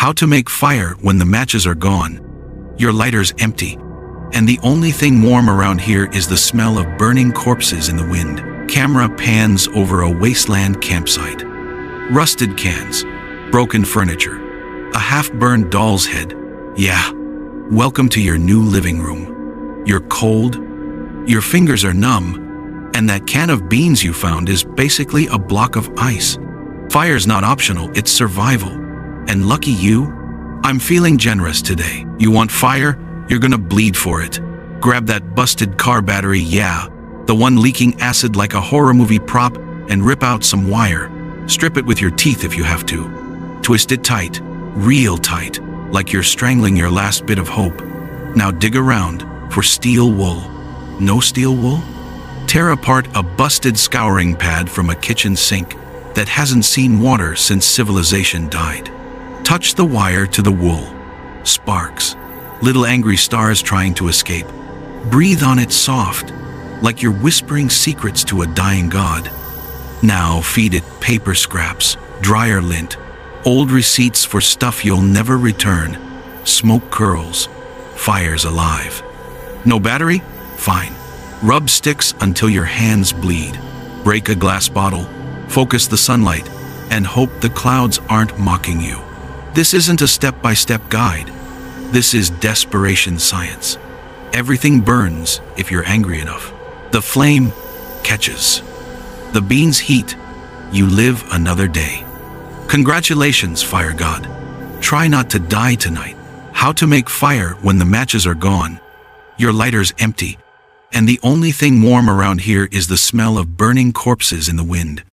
How to make fire when the matches are gone. Your lighter's empty. And the only thing warm around here is the smell of burning corpses in the wind. Camera pans over a wasteland campsite. Rusted cans, broken furniture, a half-burned doll's head. Yeah, welcome to your new living room. You're cold, your fingers are numb, and that can of beans you found is basically a block of ice. Fire's not optional, it's survival. And lucky you, I'm feeling generous today. You want fire? You're gonna bleed for it. Grab that busted car battery, yeah, the one leaking acid like a horror movie prop, and rip out some wire. Strip it with your teeth if you have to. Twist it tight, real tight, like you're strangling your last bit of hope. Now dig around for steel wool. No steel wool? Tear apart a busted scouring pad from a kitchen sink that hasn't seen water since civilization died. Touch the wire to the wool. Sparks. Little angry stars trying to escape. Breathe on it soft, like you're whispering secrets to a dying god. Now feed it paper scraps, dryer lint, old receipts for stuff you'll never return, smoke curls, fires alive. No battery? Fine. Rub sticks until your hands bleed. Break a glass bottle, focus the sunlight, and hope the clouds aren't mocking you. This isn't a step-by-step guide. This is desperation science. Everything burns if you're angry enough. The flame catches. The beans heat. You live another day. Congratulations, fire god. Try not to die tonight. How to make fire when the matches are gone. Your lighter's empty, and the only thing warm around here is the smell of burning corpses in the wind.